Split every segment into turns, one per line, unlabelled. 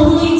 holy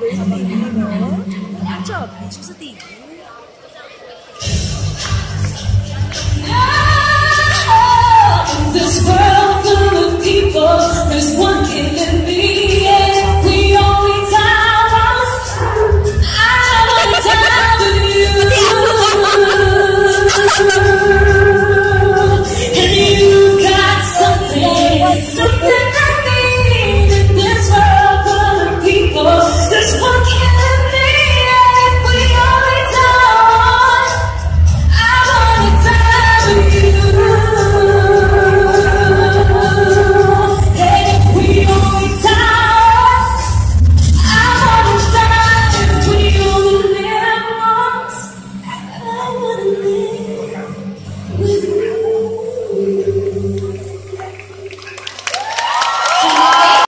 为什么你呢？Good job，你就是第一。